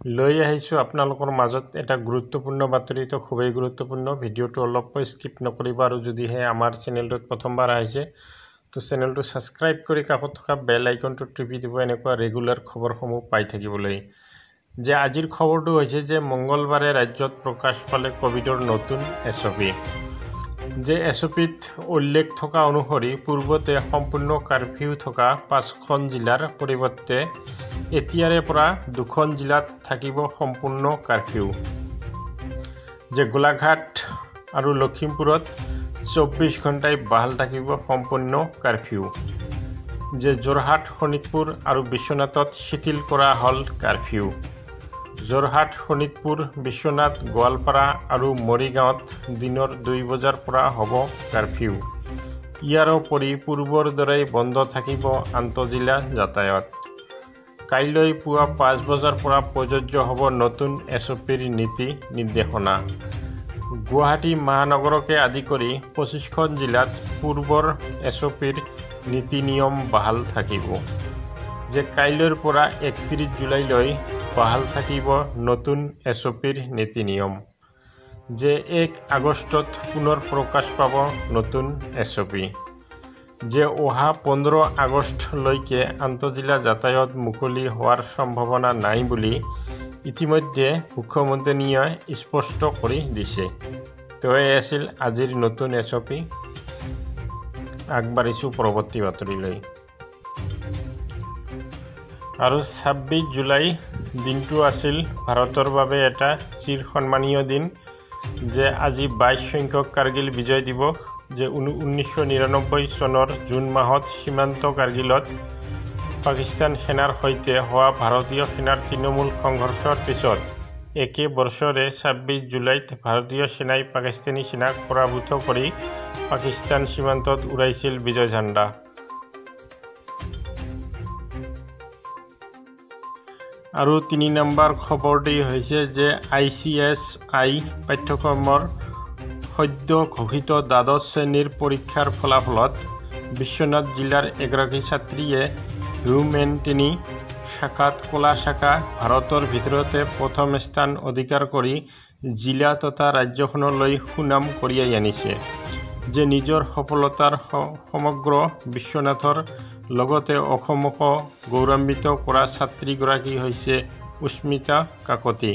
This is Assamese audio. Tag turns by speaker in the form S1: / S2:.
S1: লৈ আহিছোঁ। আপোনালোকৰ মাজত এটা গুৰুত্বপূৰ্ণ বাতৰি খুবেই গুৰুত্বপূৰ্ণ। ভিডিঅ'টো অলপো স্কিপ নকৰিব আৰু যদিহে আমাৰ চেনেলটোত প্ৰথমবাৰ আহিছে তো চেনেলটো ছাবস্ক্ৰাইব কৰি কাষত থকা বেল আইকনটো টিপি দিব এনেকুৱা ৰেগুলাৰ খবৰসমূহ পাই থাকিবলৈ। যে আজিৰ খবৰটো হৈছে যে মঙলবাৰে ৰাজ্যত প্ৰকাশ পালে ক'ভিডৰ নতুন এছ অ' পি যে এছ অ' পিত উল্লেখ থকা অনুসৰি পূৰ্বতে সম্পূৰ্ণ কাৰফিউ থকা পাঁচখন জিলাৰ পৰিৱৰ্তে এতিয়াৰে পৰা দুখন জিলাত থাকিব সম্পূৰ্ণ কাৰফিউ। যে গোলাঘাট আৰু লখিমপুৰত চৌব্বিছ ঘণ্টাই বাহাল থাকিব সম্পূৰ্ণ কাৰফিউ। যে যোৰহাট শোণিতপুৰ আৰু বিশ্বনাথত শিথিল কৰা হ'ল কাৰফিউ। যোৰহাট শোণিতপুৰ বিশ্বনাথ গোৱালপাৰা আৰু মৰিগাঁৱত দিনৰ দুই বজাৰ পৰা হ'ব কাৰফিউ। ইয়াৰোপৰি পূৰ্বৰ দৰেই বন্ধ থাকিব আন্তঃজিলা যাতায়াত। কাইলৈ পুৱা পাঁচ বজাৰ পৰা প্ৰযোজ্য হ'ব নতুন এছ অ' পিৰ নীতি নিৰ্দেশনা। গুৱাহাটী মহানগৰকে আদি কৰি পঁচিছখন জিলাত পূৰ্বৰ এছ অ' পিৰ নীতি নিয়ম বাহাল থাকিব যে কাইলৈৰ পৰা একত্ৰিছ জুলাইলৈ বাহাল থাকিব নতুন এছ অ' পিৰ নীতি নিয়ম যে এক আগষ্টত পুনৰ প্ৰকাশ পাব নতুন এছ অ' পি যে অহা পোন্ধৰ আগষ্টলৈকে আন্তঃজিলা যাতায়াত মুকলি হোৱাৰ সম্ভাৱনা নাই বুলি ইতিমধ্যে মুখ্যমন্ত্ৰীয়ে স্পষ্ট কৰি দিছে। তেওঁৱে আছিল আজিৰ নতুন এছ অ' পি। আগবাঢ়িছোঁ পৰৱৰ্তী বাতৰিলৈ। আৰু ছাব্বিছ জুলাই দিনটো আছিল ভাৰতৰ বাবে এটা চিৰ সন্মানীয় দিন যে আজি বাইছ সংখ্যক কাৰ্গিল বিজয় দিৱস যে ঊনৈছশ নিৰানব্বৈ চনৰ জুন মাহত সীমান্ত কাৰ্গিলত পাকিস্তান সেনাৰ সৈতে হোৱা ভাৰতীয় সেনাৰ তৃণমূল সংঘৰ্ষৰ পিছত একে বছৰে ছাব্বিছ জুলাইত ভাৰতীয় সেনাই পাকিস্তানী সেনাক পৰাভূত কৰি পাকিস্তান সীমান্তত উৰাইছিল বিজয় ঝাণ্ডা। আৰু তিনি নম্বৰ খবৰটি হৈছে যে আই চি এছ আই পাঠ্যক্ৰমৰ সদ্য ঘোষিত দ্বাদশ শ্ৰেণীৰ পৰীক্ষাৰ ফলাফলত বিশ্বনাথ জিলাৰ এগৰাকী ছাত্ৰীয়ে হিউমেনিটিনি শাখাত কলা শাখা ভাৰতৰ ভিতৰতে প্ৰথম স্থান অধিকাৰ কৰি জিলা তথা ৰাজ্যখনলৈ সুনাম কঢ়িয়াই আনিছে, যে নিজৰ সফলতাৰ সমগ্ৰ বিশ্বনাথৰ লগতে অসমকো গৌৰৱান্বিত কৰা ছাত্ৰীগৰাকী হৈছে উস্মিতা কাকতি।